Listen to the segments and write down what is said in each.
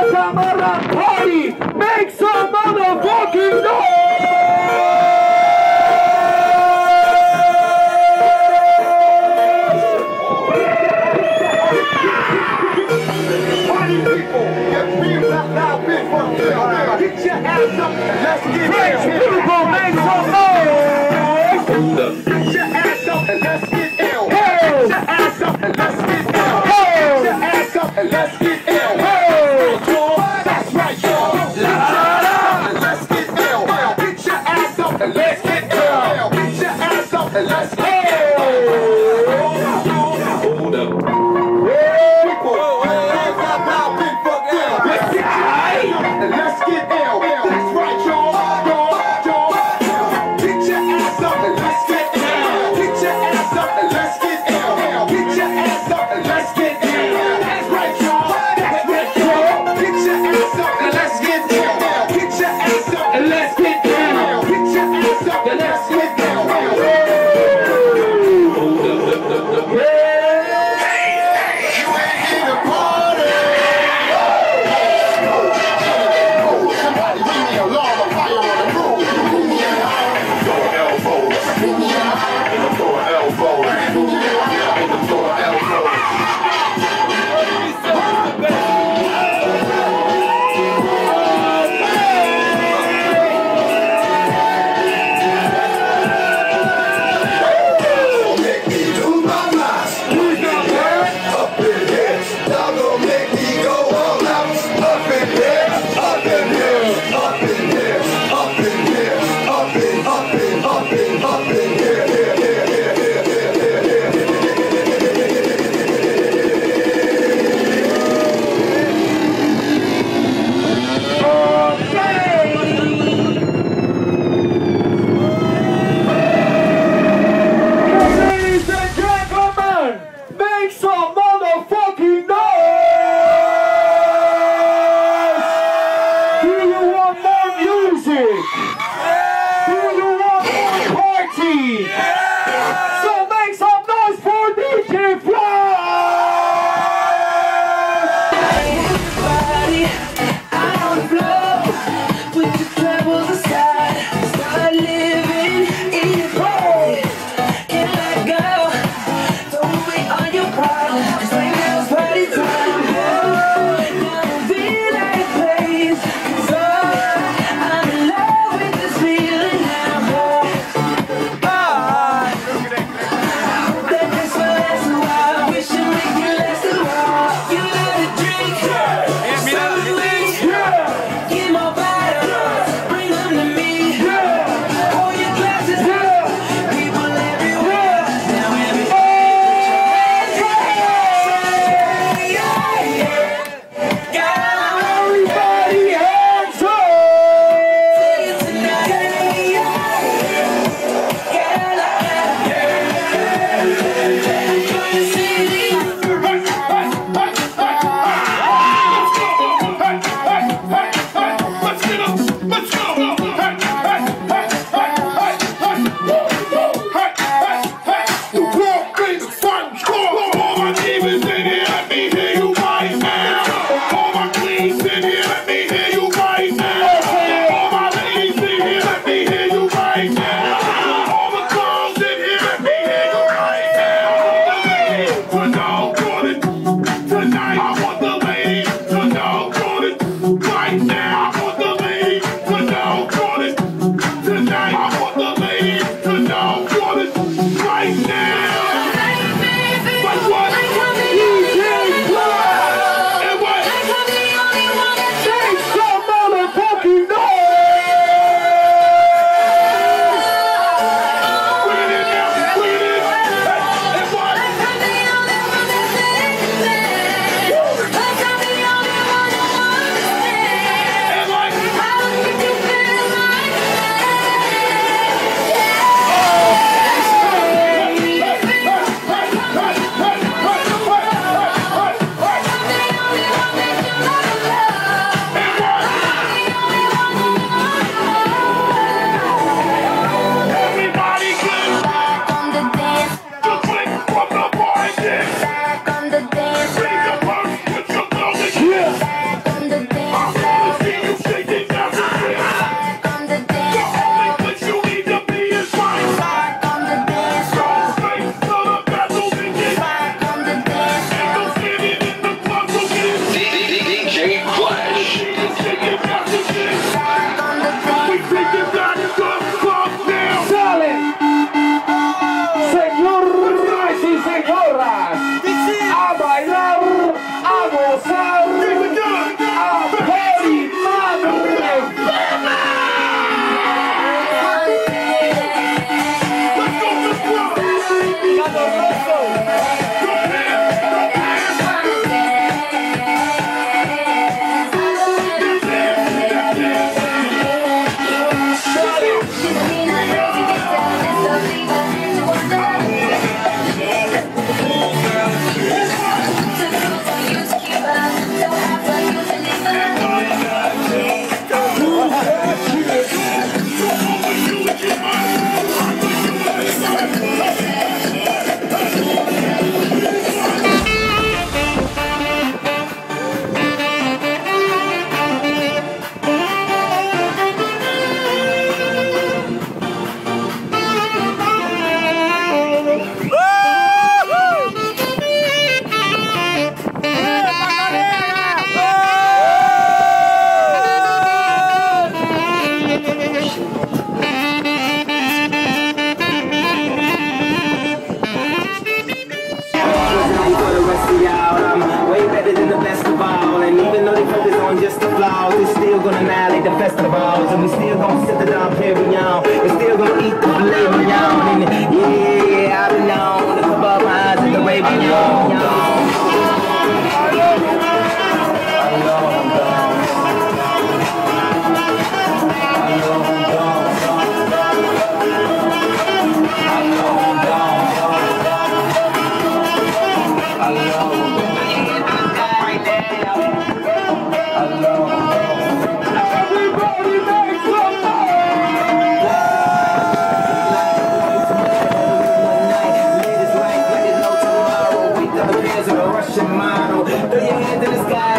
Catamaran party! Make some motherfucking Party people, get real out loud, big fuck yeah. Get your ass up, let's get French ill. people, make some noise! Get your ass up and let's get ill. Get your ass up and let's get ill. Get your ass up and let's get Hold. Let's get ill. And let's get ill. That's right, y'all. Get your ass up and let's get. Get your ass up and let's get ill. Get your ass up and let's get ill. That's right, y'all. That's right, y'all. Get your ass up and let's get ill. Get your ass up and let's get ill. so more. Russian model. Throw your hands in the sky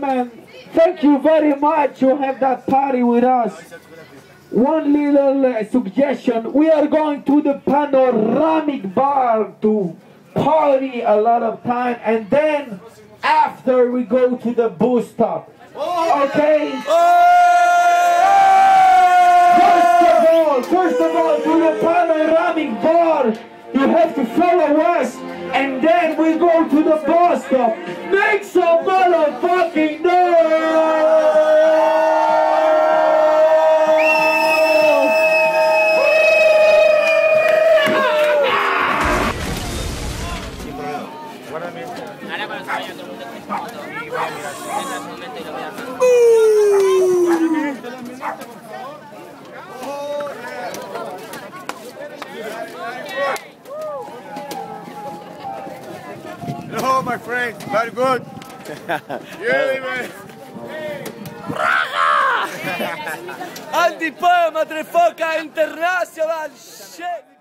gentlemen, thank you very much to have that party with us. One little uh, suggestion, we are going to the panoramic bar to party a lot of time and then after we go to the bus stop. Okay? First of all, first of all, to the panoramic bar, you have to follow us, and then we go to the bus stop. Make some motherfucking noise! My friend. Very good. yeah, man. Andy Pollo, Trefoca International. Shit.